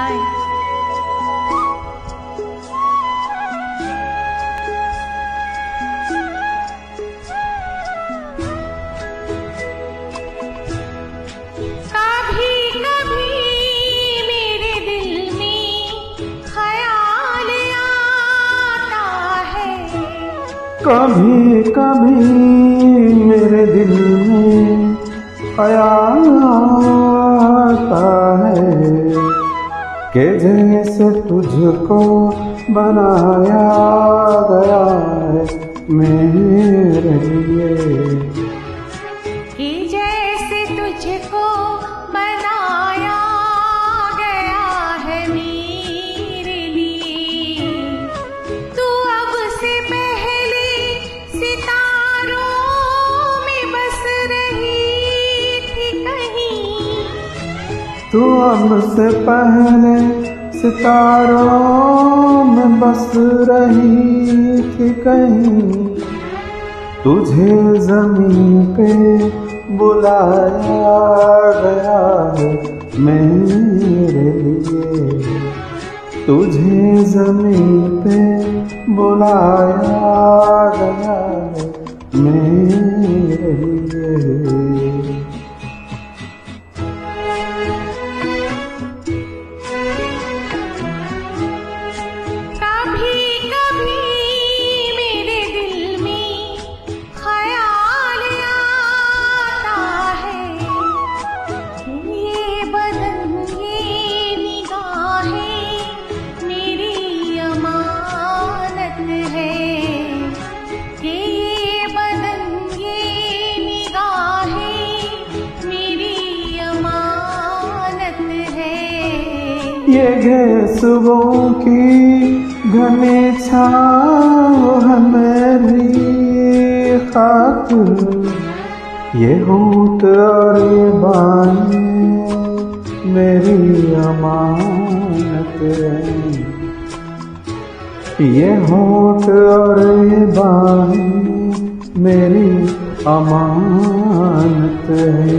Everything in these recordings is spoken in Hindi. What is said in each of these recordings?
हाय कभी कभी मेरे दिल में ख्याल आता है। कि जैसे तुझको बनाया गया है मेरे लिए। तू हमसे पहले सितारों में बस रही थी कहीं। तुझे ज़मीन पे बुलाया गया है मेरे लिए। तुझे ज़मीन पे बुलाया गया है मेरे लिए। ये घेसुओं की घने छाव है मेरी खातिर ये होट और ये बानी मेरी अमानत ये होट और ये बानी मेरी अमानत है।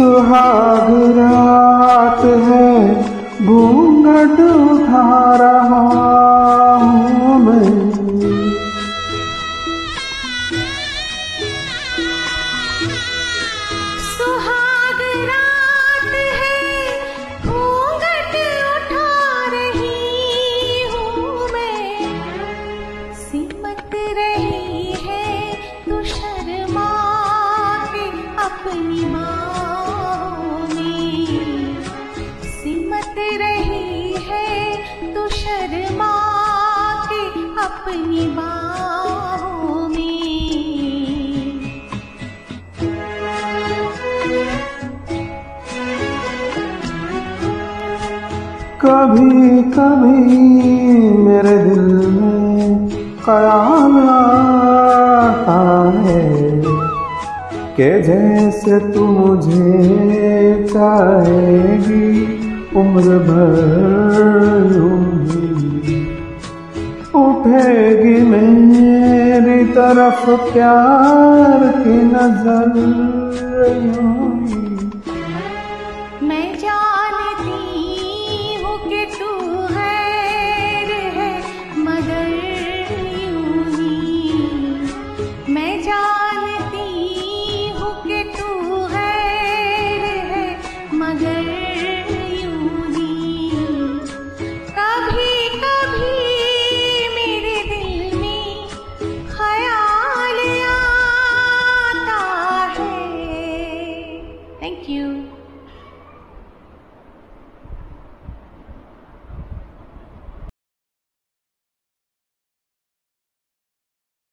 सुहाग रात है घूंघट उठा रहा हूँ मैं। अपनी बाहों में। कभी कभी मेरे दिल में ख्याल आता है कि जैसे तू मुझे चाहेगी, उम्र भर उठेगी मेरी तरफ़ प्यार की नज़र। मैं जानती हूँ तू है, मगर मैं जानती Thank you.